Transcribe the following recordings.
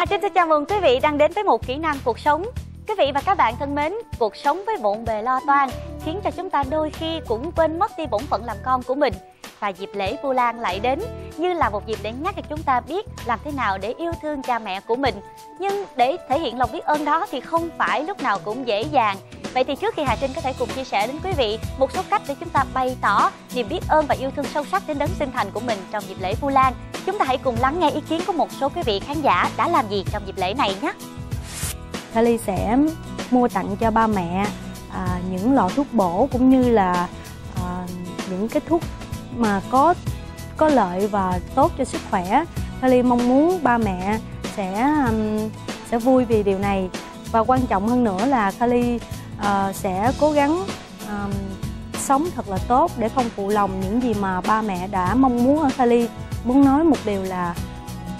Hà Trinh xin chào mừng quý vị đang đến với một kỹ năng cuộc sống. Quý vị và các bạn thân mến, cuộc sống với bộn bề lo toan khiến cho chúng ta đôi khi cũng quên mất đi bổn phận làm con của mình. Và dịp lễ Vu Lan lại đến như là một dịp để nhắc cho chúng ta biết làm thế nào để yêu thương cha mẹ của mình. Nhưng để thể hiện lòng biết ơn đó thì không phải lúc nào cũng dễ dàng. Vậy thì trước khi Hà Trinh có thể cùng chia sẻ đến quý vị một số cách để chúng ta bày tỏ niềm biết ơn và yêu thương sâu sắc đến đấng sinh thành của mình trong dịp lễ Vu Lan, chúng ta hãy cùng lắng nghe ý kiến của một số quý vị khán giả đã làm gì trong dịp lễ này nhé. Kali sẽ mua tặng cho ba mẹ à, những lọ thuốc bổ cũng như là à, những cái thuốc mà có có lợi và tốt cho sức khỏe. Kali mong muốn ba mẹ sẽ um, sẽ vui vì điều này và quan trọng hơn nữa là Kali uh, sẽ cố gắng um, sống thật là tốt để không phụ lòng những gì mà ba mẹ đã mong muốn ở Kali. Muốn nói một điều là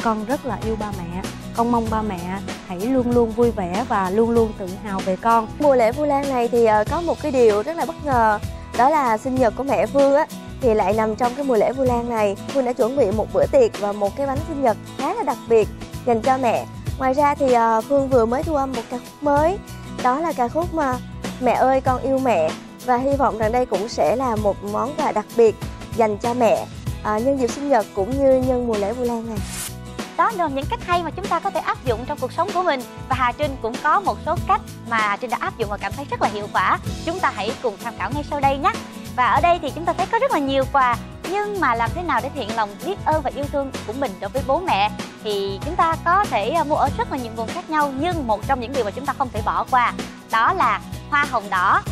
con rất là yêu ba mẹ. Con mong ba mẹ hãy luôn luôn vui vẻ và luôn luôn tự hào về con. Mùa lễ vu lan này thì ờ, có một cái điều rất là bất ngờ đó là sinh nhật của mẹ phương á thì lại nằm trong cái mùa lễ vu lan này. Phương đã chuẩn bị một bữa tiệc và một cái bánh sinh nhật khá là đặc biệt dành cho mẹ. Ngoài ra thì phương vừa mới thu âm một ca khúc mới đó là ca khúc mà mẹ ơi con yêu mẹ và hy vọng rằng đây cũng sẽ là một món quà đặc biệt dành cho mẹ à, nhân dịp sinh nhật cũng như nhân mùa lễ vu lan này. Đó là những cách hay mà chúng ta có thể áp dụng trong cuộc sống của mình và Hà Trinh cũng có một số cách mà Hà Trinh đã áp dụng và cảm thấy rất là hiệu quả. Chúng ta hãy cùng tham khảo ngay sau đây nhé. Và ở đây thì chúng ta thấy có rất là nhiều quà nhưng mà làm thế nào để thiện lòng biết ơn và yêu thương của mình đối với bố mẹ thì chúng ta có thể à, mua ở rất là nhiều nguồn khác nhau nhưng một trong những điều mà chúng ta không thể bỏ qua đó là hoa hồng đỏ.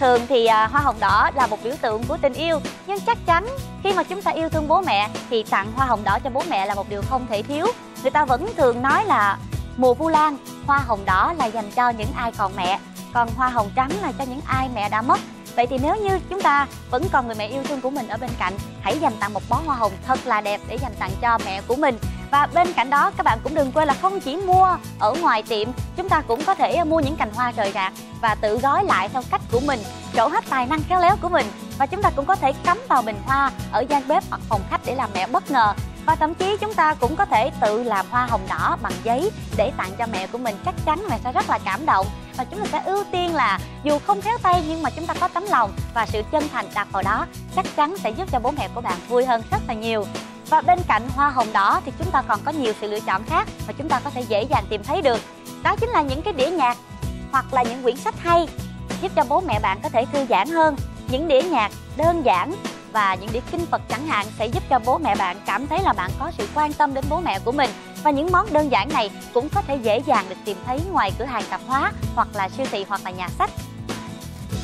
Thường thì à, hoa hồng đỏ là một biểu tượng của tình yêu nhưng chắc chắn khi mà chúng ta yêu thương bố mẹ thì tặng hoa hồng đỏ cho bố mẹ là một điều không thể thiếu. Người ta vẫn thường nói là mùa vu lan hoa hồng đỏ là dành cho những ai còn mẹ còn hoa hồng trắng là cho những ai mẹ đã mất. Vậy thì nếu như chúng ta vẫn còn người mẹ yêu thương của mình ở bên cạnh hãy dành tặng một bó hoa hồng thật là đẹp để dành tặng cho mẹ của mình và bên cạnh đó, các bạn cũng đừng quên là không chỉ mua ở ngoài tiệm, chúng ta cũng có thể à, mua những cành hoa rời rạc và tự gói lại theo cách của mình, trổ hết tài năng khéo léo của mình. Và chúng ta cũng có thể cắm vào bình hoa ở gian bếp hoặc phòng khách để làm mẹ bất ngờ. Và thậm chí chúng ta cũng có thể tự làm hoa hồng đỏ bằng giấy để tặng cho mẹ của mình. Chắc chắn mẹ sẽ rất là cảm động. Và chúng ta sẽ ưu tiên là dù không khéo tay nhưng mà chúng ta có tấm lòng và sự chân thành đặt vào đó, chắc chắn sẽ giúp cho bố mẹ của bạn vui hơn rất là nhiều và bên cạnh hoa hồng đỏ thì chúng ta còn có nhiều sự lựa chọn khác mà chúng ta có thể dễ dàng tìm thấy được. Đó chính là những cái đĩa nhạc hoặc là những quyển sách hay, giúp cho bố mẹ bạn có thể thư giãn hơn. Những đĩa nhạc đơn giản và những đĩa kinh Phật chẳng hạn sẽ giúp cho bố mẹ bạn cảm thấy là bạn có sự quan tâm đến bố mẹ của mình. Và những món đơn giản này cũng có thể dễ dàng được tìm thấy ngoài cửa hàng tạp hóa hoặc là siêu thị hoặc là nhà sách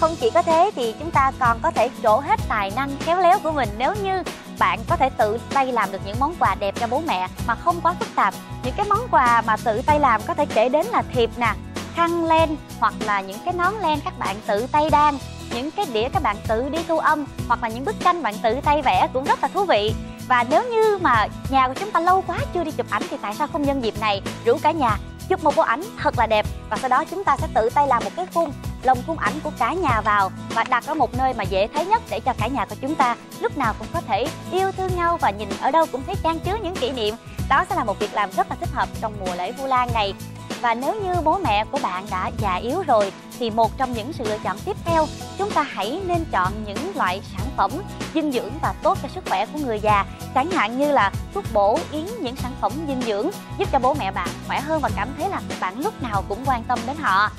không chỉ có thế thì chúng ta còn có thể trổ hết tài năng khéo léo của mình. Nếu như bạn có thể tự tay làm được những món quà đẹp cho bố mẹ mà không quá phức tạp, những cái món quà mà tự tay làm có thể kể đến là thiệp nè, khăn len hoặc là những cái nón len các bạn tự tay đan, những cái đĩa các bạn tự đi thu âm hoặc là những bức tranh bạn tự tay vẽ cũng rất là thú vị. Và nếu như mà nhà của chúng ta lâu quá chưa đi chụp ảnh thì tại sao không nhân dịp này rủ cả nhà chụp một bộ ảnh thật là đẹp và sau đó chúng ta sẽ tự tay làm một cái khung lồng khung ảnh của cả nhà vào và đặt ở một nơi mà dễ thấy nhất để cho cả nhà của chúng ta lúc nào cũng có thể yêu thương nhau và nhìn ở đâu cũng thấy trang chứa những kỷ niệm. Đó sẽ là một việc làm rất là thích hợp trong mùa lễ vu lan này. Và nếu như bố mẹ của bạn đã già yếu rồi, thì một trong những sự lựa chọn tiếp theo, chúng ta hãy nên chọn những loại sản phẩm dinh dưỡng và tốt cho sức khỏe của người già. Chẳng hạn như là thuốc bổ yến, những sản phẩm dinh dưỡng giúp cho bố mẹ bạn khỏe hơn và cảm thấy là bạn lúc nào cũng quan tâm đến họ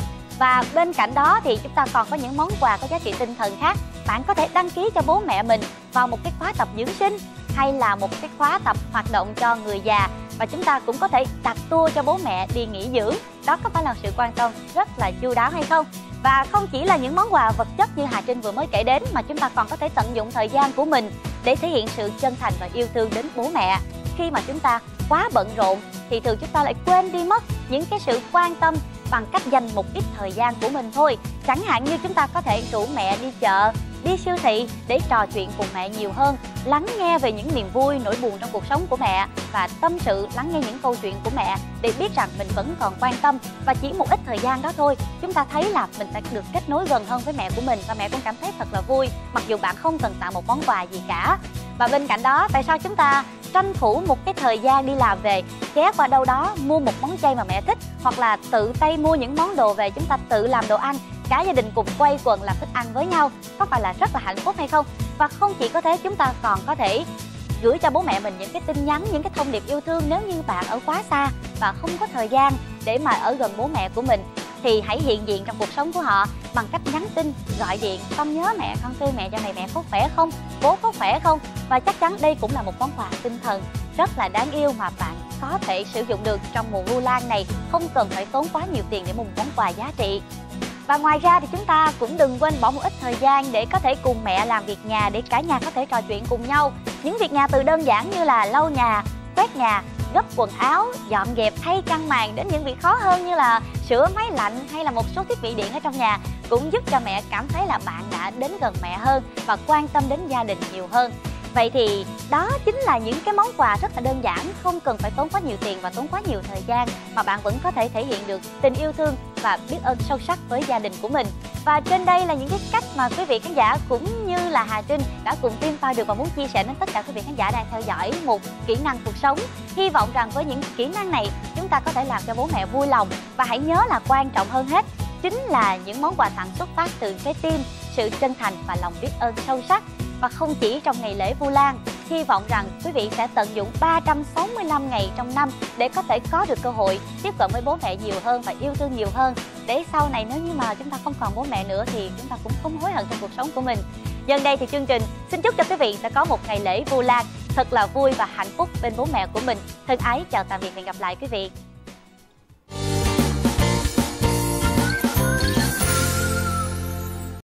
và bên cạnh đó thì chúng ta còn có những món quà có giá trị tinh thần khác. Bạn có thể đăng ký cho bố mẹ mình vào một cái khóa tập dưỡng sinh hay là một cái khóa tập hoạt động cho người già. Và chúng ta cũng có thể đặt tour cho bố mẹ đi nghỉ dưỡng. Đó có phải là sự quan tâm rất là chu đáo hay không? Và không chỉ là những món quà vật chất như Hà Trinh vừa mới kể đến mà chúng ta còn có thể tận dụng thời gian của mình để thể hiện sự chân thành và yêu thương đến bố mẹ. Khi mà chúng ta quá bận rộn thì thường chúng ta lại quên đi mất những cái sự quan tâm bằng cách dành một ít thời gian của mình thôi. Chẳng hạn như chúng ta có thể rủ mẹ đi chợ, đi siêu thị để trò chuyện cùng mẹ nhiều hơn, lắng nghe về những niềm vui, nỗi buồn trong cuộc sống của mẹ và tâm sự lắng nghe những câu chuyện của mẹ để biết rằng mình vẫn còn quan tâm và chỉ một ít thời gian đó thôi. Chúng ta thấy là mình sẽ được kết nối gần hơn với mẹ của mình và mẹ cũng cảm thấy thật là vui, mặc dù bạn không cần tặng một món quà gì cả và bên cạnh đó, tại sao chúng ta tranh thủ một cái thời gian đi làm về, ghé qua đâu đó mua một món chay mà mẹ thích, hoặc là tự tay mua những món đồ về chúng ta tự làm đồ ăn, cả gia đình cùng quay quần làm thức ăn với nhau, có phải là rất là hạnh phúc hay không? Và không chỉ có thế, chúng ta còn có thể gửi cho bố mẹ mình những cái tin nhắn, những cái thông điệp yêu thương nếu như bạn ở quá xa và không có thời gian để mà ở gần bố mẹ của mình thì hãy hiện diện trong cuộc sống của họ bằng cách nhắn tin, gọi điện. Con nhớ mẹ, con thương mẹ, cho này mẹ có khỏe không? Bố có khỏe không? Và chắc chắn đây cũng là một món quà tinh thần rất là đáng yêu mà bạn có thể sử dụng được trong mùa vu lan này. Không cần phải tốn quá nhiều tiền để mua một món quà giá trị. Và ngoài ra thì chúng ta cũng đừng quên bỏ một ít thời gian để có thể cùng mẹ làm việc nhà, để cả nhà có thể trò chuyện cùng nhau. Những việc nhà từ đơn giản như là lau nhà, quét nhà gấp quần áo, dọn dẹp thay căn màn đến những việc khó hơn như là sửa máy lạnh hay là một số thiết bị điện ở trong nhà cũng giúp cho mẹ cảm thấy là bạn đã đến gần mẹ hơn và quan tâm đến gia đình nhiều hơn. Vậy thì đó chính là những cái món quà rất là đơn giản, không cần phải tốn quá nhiều tiền và tốn quá nhiều thời gian mà bạn vẫn có thể thể hiện được tình yêu thương và biết ơn sâu sắc với gia đình của mình. Và trên đây là những cái cách mà quý vị khán giả cũng như là Hà Trinh đã cùng tim pha được và muốn chia sẻ đến tất cả quý vị khán giả đang theo dõi một kỹ năng cuộc sống. Hy vọng rằng với những kỹ năng này, chúng ta có thể làm cho bố mẹ vui lòng. Và hãy nhớ là quan trọng hơn hết chính là những món quà tặng xuất phát từ trái tim, sự chân thành và lòng biết ơn sâu sắc. Và không chỉ trong ngày lễ Vu Lan. Hy vọng rằng quý vị sẽ tận dụng 365 ngày trong năm để có thể có được cơ hội tiếp cận với bố mẹ nhiều hơn và yêu thương nhiều hơn. Để sau này nếu như mà chúng ta không còn bố mẹ nữa thì chúng ta cũng không hối hận trong cuộc sống của mình. Nhân đây thì chương trình xin chúc cho quý vị sẽ có một ngày lễ Vu Lan, thật là vui và hạnh phúc bên bố mẹ của mình. Thân ái, chào tạm biệt và hẹn gặp lại quý vị.